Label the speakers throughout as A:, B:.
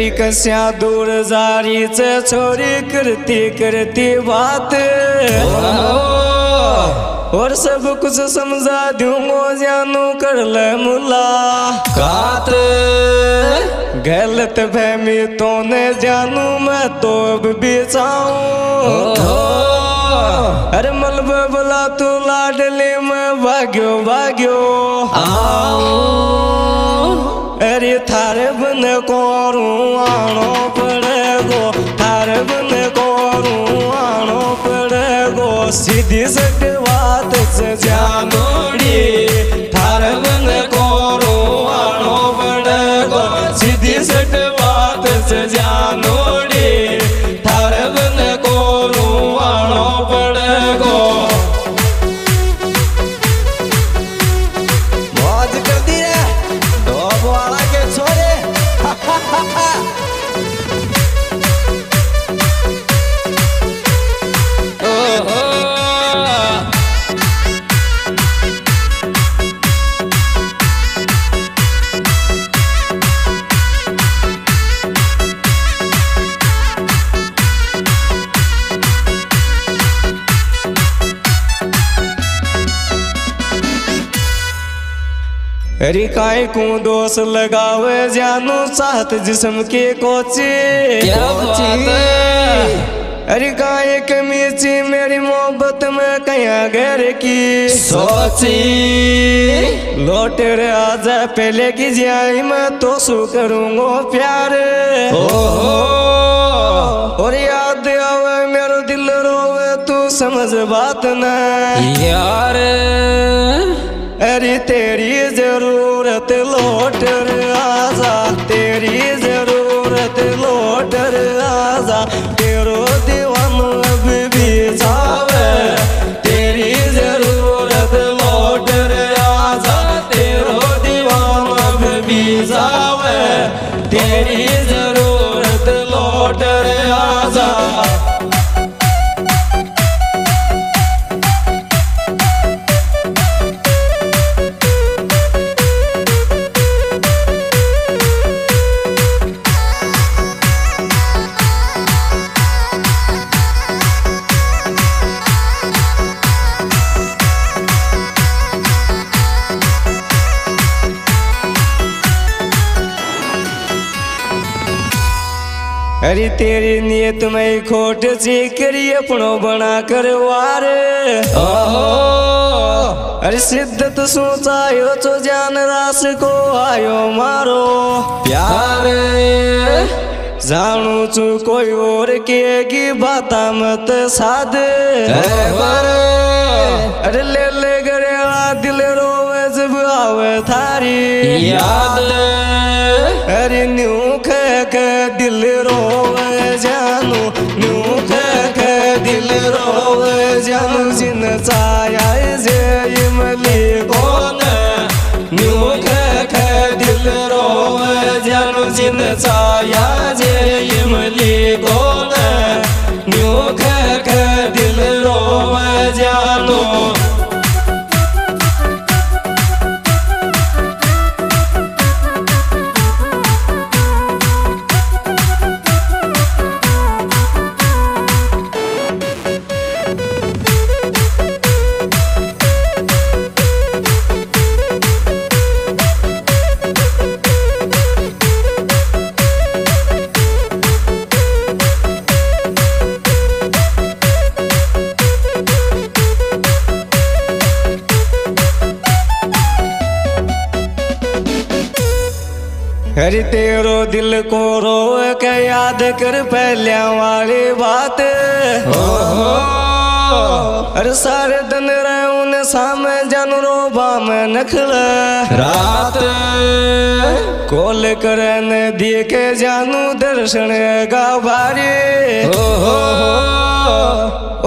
A: हरी कस्या दूर जारी से छोरी करती करती बात. और सब कुछ समझा दूंगो जानू कर ले मुला.
B: कात.
A: गलत फहमी तो ने जानू मैं तो अब चाहूँ अरे मलबे बोला तू लाडली में भाग्यो भाग्यो अरे थारे बन कोरू आनो पड़ेगो, थारे बन कोरू आनो पड़ेगो। सीधी सट बात से जानोड़ी अरे काय को दोष लगावे जानू साथ जिस्म के कोची।
B: क्या बात
A: अरे काय कमीची मेरी मोहब्बत में कया घर की
B: सोची।
A: लौट रे आजा पहले की जियाई मैं तो सु करूंगो प्यार।
B: ओहो।
A: और याद आवे मेरा दिल रोवे तू समझ बात ना।
B: यार।
A: अरे तेरी अरे तेरी नियत में खोट सी करी अपनो बना कर वार। अरे सिद्धत सोचायो तो जान रास को आयो मारो।
B: प्यार।
A: जानू चू कोई और केगी बाता मत साध। अरे ले ले गरेला दिल रोवे जब आवे थारी।
B: याद।
A: अरे न्यू खे दिल रोवे 金的早呀，结一木里。अरे तेरो दिल को रोए के याद कर पहले वाली बात। अरे सारे दिन रहे उन सामे जानरो बाम नखल।
B: रात।
A: कोल करन देखे जानू दर्शन
B: हो हो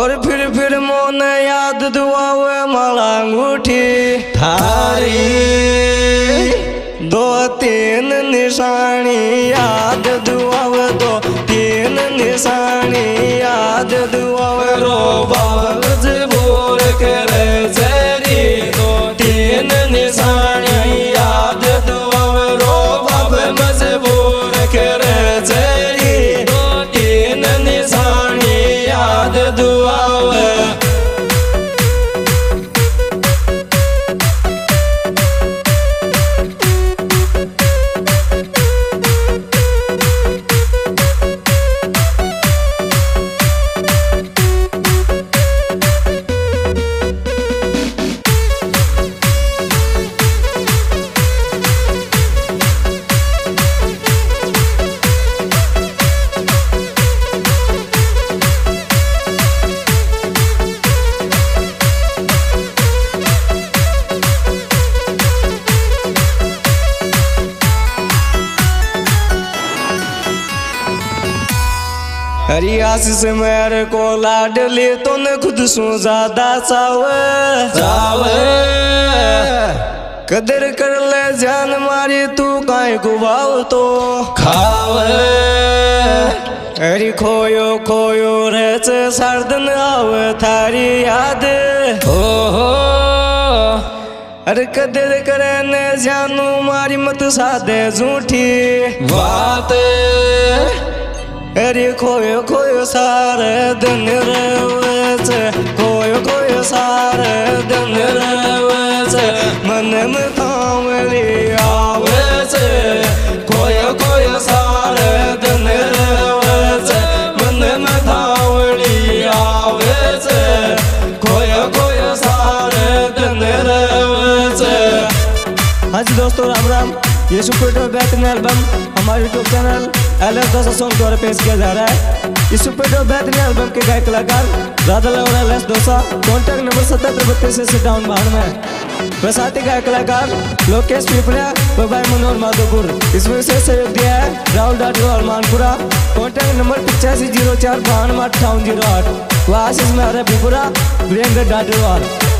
A: और फिर फिर मोन याद दुआवे माला अंगूठी।
B: थारी।
A: दो तीन निशानी याद दुआव दो तीन निशानी याद दुआव। रो बाबज हरी आशीष मेरे को लाडली तो न खुद सु ज़्यादा चावे कदर कर ले जान मारी तू काहे गुबाव तो?
B: खावे।
A: हरी खोयो खोयो रच सरदन आव थारी याद।
B: हो हो।
A: अरे कदर करे न जानू मारी मत सादे झूठी।
B: बात।
A: अरे खोयो खोयो सारे दिन रवच खोयो खोयो सारे दिन रवच मन में थामली आवच खोयो खोयो सारे दिन रवच मन में थामली आवच खोयो खोयो सारे दिन रवच हाँ जी दोस्तों राम राम ये सुपर टॉप बेहतरीन एल्बम हमारे YouTube channel L S Dosa song द्वारा पेश किया जा रहा है इस सुपर टॉप बेहतरीन एल्बम के गायक कलाकार राधा और L S Dosa contact number सत्तर बत्तीस से डाउन बाहर में प्रसाती गायक कलाकार लोकेश पिपलिया व भाई मनोहर माधोपुर इसमें विशेष सहयोग दिया है राहुल डाटो और मानपुरा कॉन्टैक्ट नंबर पिचासी ज़ीरो चार बानवे अट्ठावन ज़ीरो आठ व आशीष में बिपुरा वीरेंद्र डाटोवाल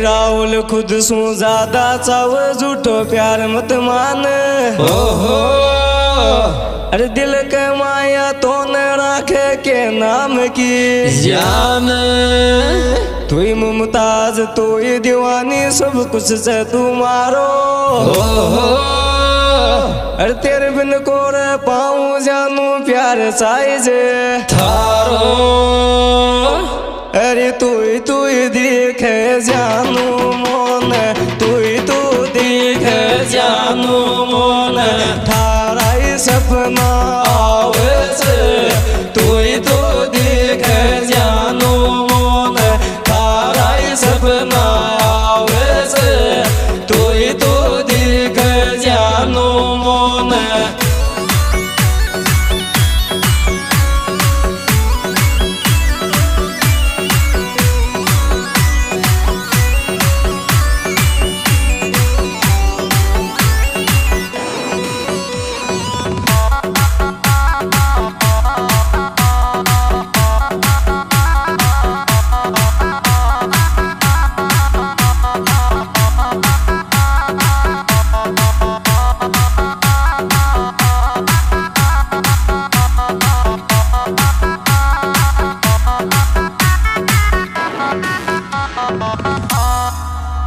A: राहुल खुद सु ज़्यादा चाव झूठो प्यार मत मान।
B: हो हो
A: अरे दिल के माया तो न राखे के नाम की।
B: जान।
A: तू ही मुमताज़ तू ही दीवानी सब कुछ से तू मारो।
B: हो हो
A: अरे तेरे बिन को रे पाऊँ जानू प्यार साइजे।
B: थारो।
A: अरे तू ही तू ही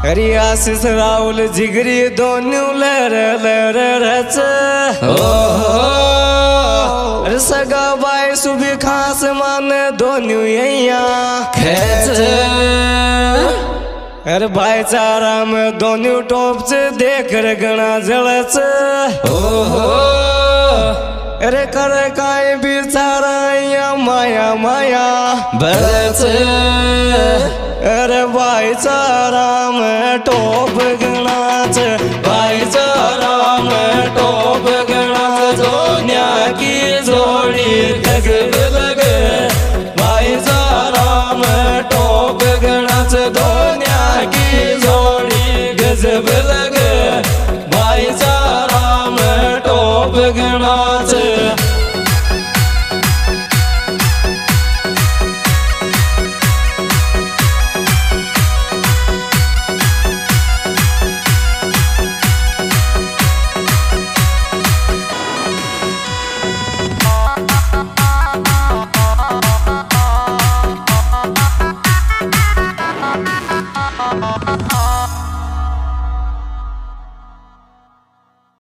A: हरी आशीष राहुल जिगरी दोनों लर लर रच। अरे सगा बाई सुबह खास मान दोनों यहाँ
B: खेच।
A: अरे भाईचारा में दोनों टॉप से देख रे गणा
B: ओहो।
A: अरे कर काय बिचारा माया माया।
B: बरच।
A: अरे भाई सारा मैं टॉप गणाच